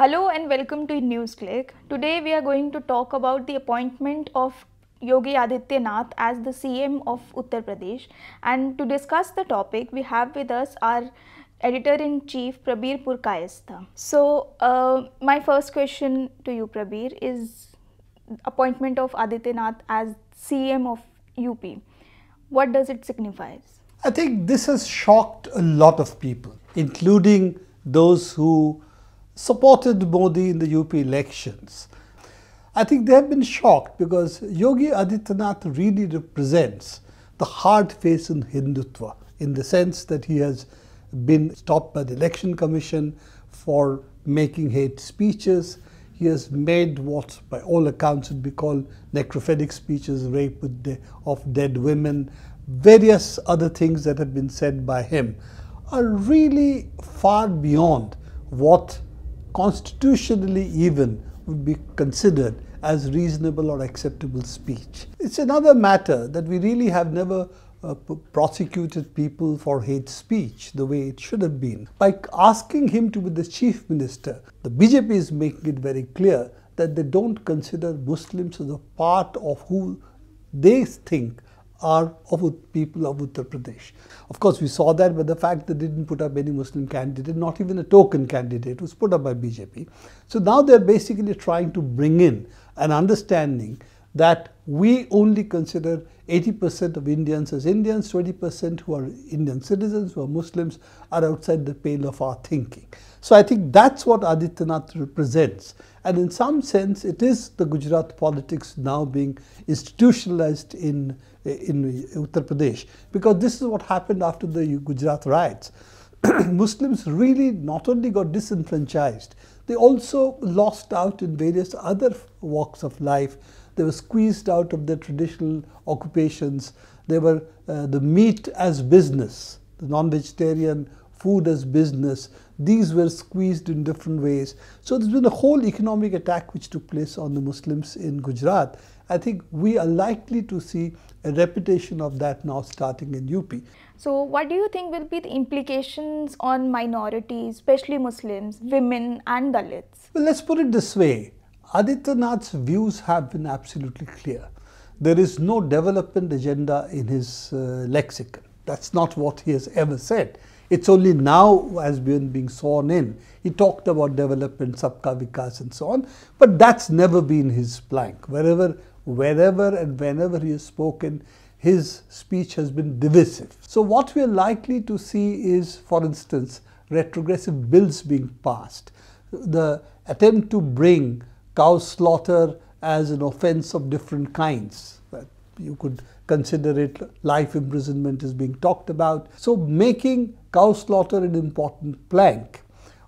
Hello and welcome to NewsClick. Today we are going to talk about the appointment of Yogi Adityanath as the CM of Uttar Pradesh. And to discuss the topic, we have with us our editor-in-chief Prabir Purkayastha. So, uh, my first question to you, Prabir, is appointment of Adityanath as CM of UP. What does it signify? I think this has shocked a lot of people, including those who supported Modi in the UP elections. I think they have been shocked because Yogi Adityanath really represents the hard face in Hindutva in the sense that he has been stopped by the Election Commission for making hate speeches. He has made what, by all accounts, would be called necrophilic speeches, rape of dead women, various other things that have been said by him are really far beyond what constitutionally even would be considered as reasonable or acceptable speech. It's another matter that we really have never uh, prosecuted people for hate speech the way it should have been. By asking him to be the chief minister, the BJP is making it very clear that they don't consider Muslims as a part of who they think are of people of Uttar Pradesh. Of course, we saw that by the fact that they didn't put up any Muslim candidate, not even a token candidate was put up by BJP. So now they're basically trying to bring in an understanding that we only consider 80% of Indians as Indians, 20% who are Indian citizens, who are Muslims, are outside the pale of our thinking. So I think that's what Adityanath represents. And in some sense, it is the Gujarat politics now being institutionalized in, in Uttar Pradesh. Because this is what happened after the Gujarat riots. Muslims really not only got disenfranchised, they also lost out in various other walks of life. They were squeezed out of their traditional occupations. They were uh, the meat as business, the non-vegetarian food as business. These were squeezed in different ways. So there's been a whole economic attack which took place on the Muslims in Gujarat. I think we are likely to see a repetition of that now starting in UP. So what do you think will be the implications on minorities, especially Muslims, women and Dalits? Well, let's put it this way. Adityanath's views have been absolutely clear. There is no development agenda in his uh, lexicon. That's not what he has ever said. It's only now, as been being sworn in, he talked about development, sabka vikas and so on, but that's never been his plank. Wherever, wherever and whenever he has spoken, his speech has been divisive. So what we're likely to see is, for instance, retrogressive bills being passed, the attempt to bring cow slaughter as an offense of different kinds. You could consider it life imprisonment is being talked about. So making cow slaughter an important plank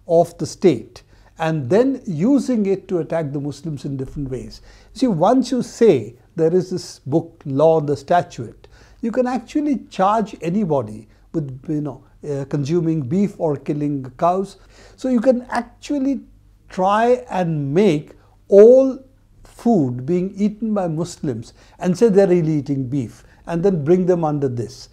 of the state and then using it to attack the Muslims in different ways. See, once you say there is this book, Law the Statute, you can actually charge anybody with, you know, uh, consuming beef or killing cows. So you can actually try and make all food being eaten by Muslims and say they're really eating beef and then bring them under this.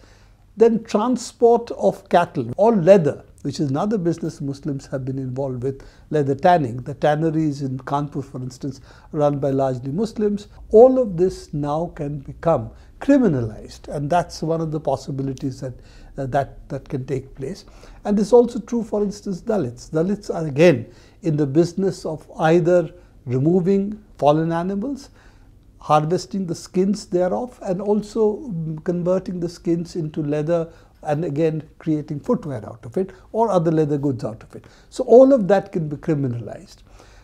Then transport of cattle or leather, which is another business Muslims have been involved with, leather tanning. The tanneries in Kanpur, for instance, run by largely Muslims. All of this now can become criminalized and that's one of the possibilities that uh, that that can take place and this is also true for instance dalits dalits are again in the business of either removing fallen animals harvesting the skins thereof and also converting the skins into leather and again creating footwear out of it or other leather goods out of it. So all of that can be criminalized.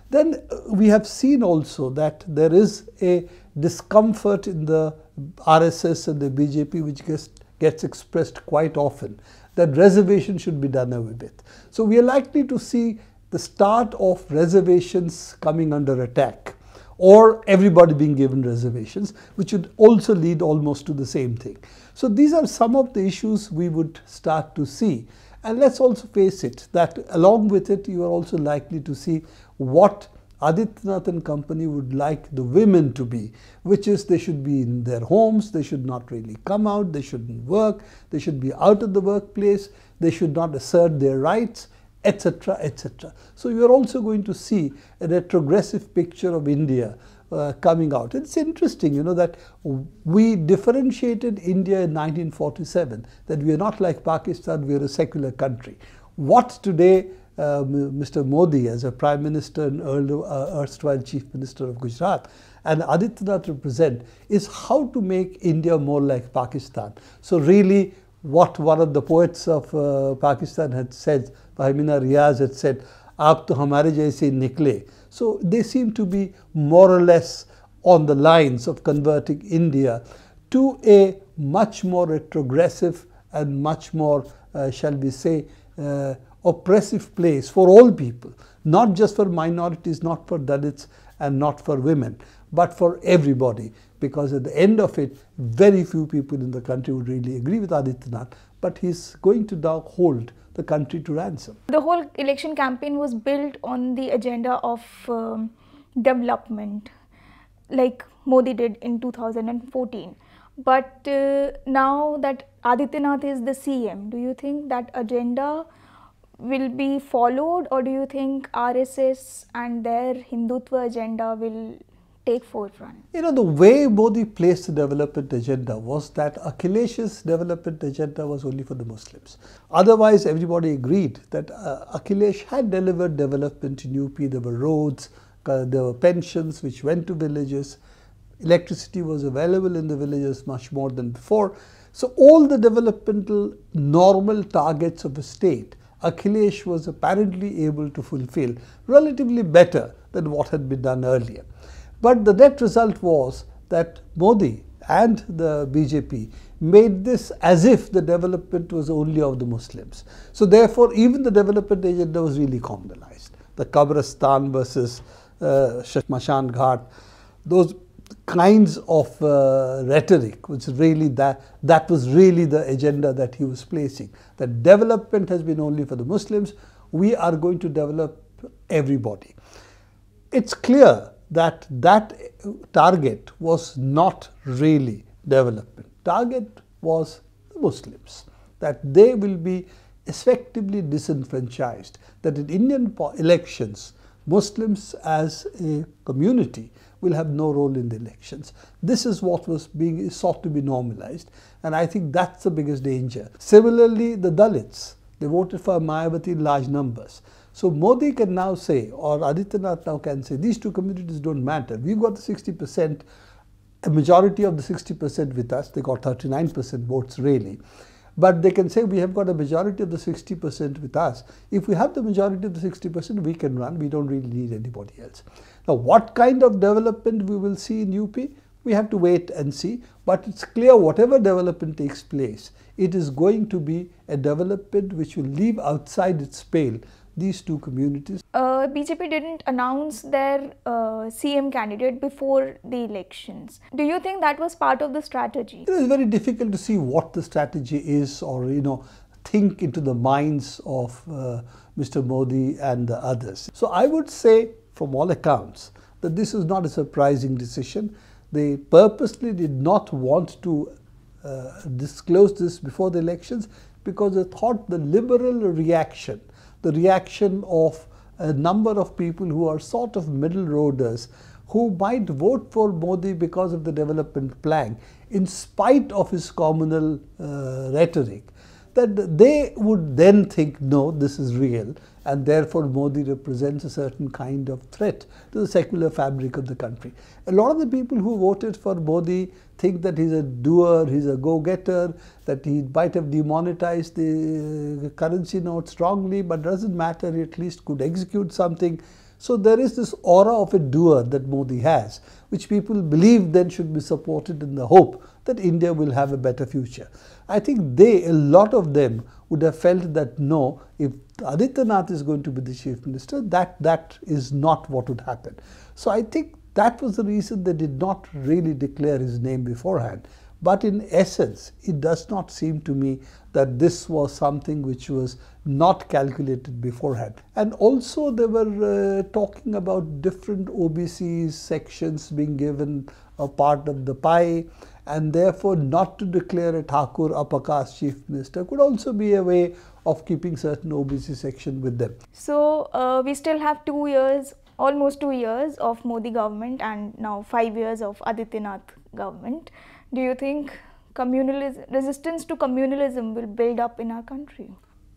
Then uh, we have seen also that there is a discomfort in the RSS and the BJP which gets, gets expressed quite often that reservation should be done away with. So we are likely to see the start of reservations coming under attack or everybody being given reservations, which would also lead almost to the same thing. So these are some of the issues we would start to see. And let's also face it, that along with it, you are also likely to see what Adityanath and company would like the women to be, which is they should be in their homes, they should not really come out, they shouldn't work, they should be out of the workplace, they should not assert their rights, etc., etc. So you are also going to see a retrogressive picture of India uh, coming out. It's interesting, you know, that we differentiated India in 1947, that we are not like Pakistan, we are a secular country. What today uh, Mr. Modi as a Prime Minister and uh, erstwhile Chief Minister of Gujarat and Adityanath represent is how to make India more like Pakistan. So really what one of the poets of uh, Pakistan had said, Fahmida Riaz had said, Aap to hamare jaise nikle. So they seem to be more or less on the lines of converting India to a much more retrogressive and much more, uh, shall we say, uh, oppressive place for all people, not just for minorities, not for Dalits and not for women, but for everybody. Because at the end of it, very few people in the country would really agree with Adityanath, but he's going to now hold the country to ransom. The whole election campaign was built on the agenda of um, development, like Modi did in 2014. But uh, now that Adityanath is the CM, do you think that agenda will be followed or do you think RSS and their Hindutva agenda will take forefront? You know, the way Modi placed the development agenda was that Akhilesh's development agenda was only for the Muslims. Otherwise, everybody agreed that uh, had delivered development in UP. There were roads, uh, there were pensions which went to villages. Electricity was available in the villages much more than before. So all the developmental normal targets of a state, Akhilesh was apparently able to fulfill relatively better than what had been done earlier. But the net result was that Modi and the BJP made this as if the development was only of the Muslims. So therefore, even the development agenda was really communalized. The Kabristan versus uh, Shmashan Ghat, those kinds of uh, rhetoric, which really that, that was really the agenda that he was placing. That development has been only for the Muslims, we are going to develop everybody. It's clear that that target was not really development. Target was the Muslims, that they will be effectively disenfranchised, that in Indian elections, Muslims as a community will have no role in the elections. This is what was being sought to be normalized, and I think that's the biggest danger. Similarly, the Dalits, they voted for Mayawati in large numbers. So Modi can now say, or Adityanath now can say, these two communities don't matter. We've got the 60%, a majority of the 60% with us. They got 39% votes really. But they can say we have got a majority of the 60% with us. If we have the majority of the 60%, we can run. We don't really need anybody else. Now, what kind of development we will see in UP? We have to wait and see. But it's clear whatever development takes place, it is going to be a development which will leave outside its pale these two communities. Uh, BJP didn't announce their uh, CM candidate before the elections. Do you think that was part of the strategy? It is very difficult to see what the strategy is or, you know, think into the minds of uh, Mr. Modi and the others. So I would say, from all accounts, that this is not a surprising decision. They purposely did not want to uh, disclose this before the elections because they thought the liberal reaction the reaction of a number of people who are sort of middle roaders who might vote for Modi because of the development plan in spite of his communal uh, rhetoric that they would then think, no, this is real, and therefore Modi represents a certain kind of threat to the secular fabric of the country. A lot of the people who voted for Modi think that he's a doer, he's a go-getter, that he might have demonetized the currency note strongly, but doesn't matter, he at least could execute something. So there is this aura of a doer that Modi has, which people believe then should be supported in the hope that India will have a better future. I think they, a lot of them, would have felt that no, if Adityanath is going to be the chief minister, that, that is not what would happen. So I think that was the reason they did not really declare his name beforehand. But in essence, it does not seem to me that this was something which was not calculated beforehand. And also they were uh, talking about different OBC sections being given a part of the pie and therefore not to declare a Thakur upper caste chief minister could also be a way of keeping certain OBC section with them. So uh, we still have two years, almost two years of Modi government and now five years of Adityanath government. Do you think communalism, resistance to communalism will build up in our country?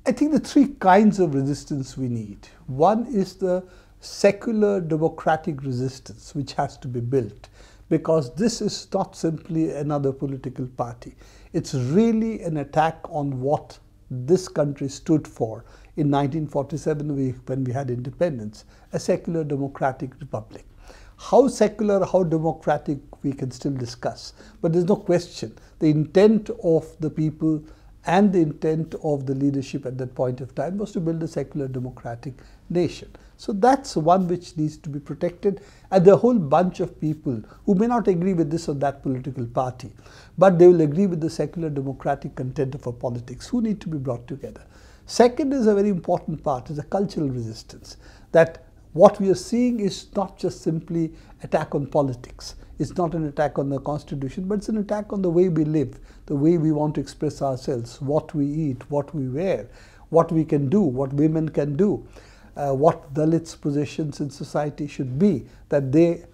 I think the three kinds of resistance we need. One is the secular democratic resistance which has to be built because this is not simply another political party. It's really an attack on what this country stood for in 1947 when we had independence, a secular democratic republic. How secular, how democratic we can still discuss, but there's no question the intent of the people and the intent of the leadership at that point of time was to build a secular democratic nation. So that's one which needs to be protected and the whole bunch of people who may not agree with this or that political party, but they will agree with the secular democratic content of our politics who need to be brought together. Second is a very important part is a cultural resistance that what we are seeing is not just simply attack on politics. It's not an attack on the constitution, but it's an attack on the way we live, the way we want to express ourselves, what we eat, what we wear, what we can do, what women can do uh, what Dalits' positions in society should be, that they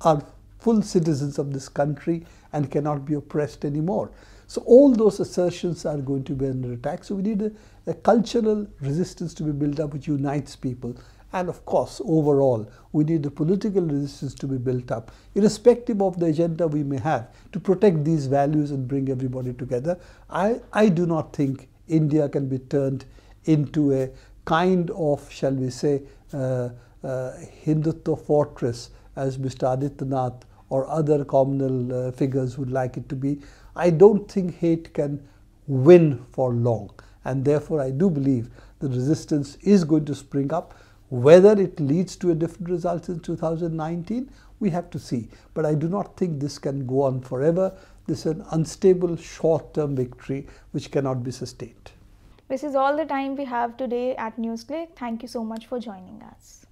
are full citizens of this country and cannot be oppressed anymore. So all those assertions are going to be under attack. So we need a, a cultural resistance to be built up which unites people. And of course, overall, we need a political resistance to be built up, irrespective of the agenda we may have, to protect these values and bring everybody together. I, I do not think India can be turned into a kind of, shall we say, uh, uh, Hindutva fortress as Mr. Adityanath or other communal uh, figures would like it to be. I don't think hate can win for long and therefore I do believe the resistance is going to spring up. Whether it leads to a different result in 2019, we have to see. But I do not think this can go on forever. This is an unstable short-term victory which cannot be sustained. This is all the time we have today at NewsClick. Thank you so much for joining us.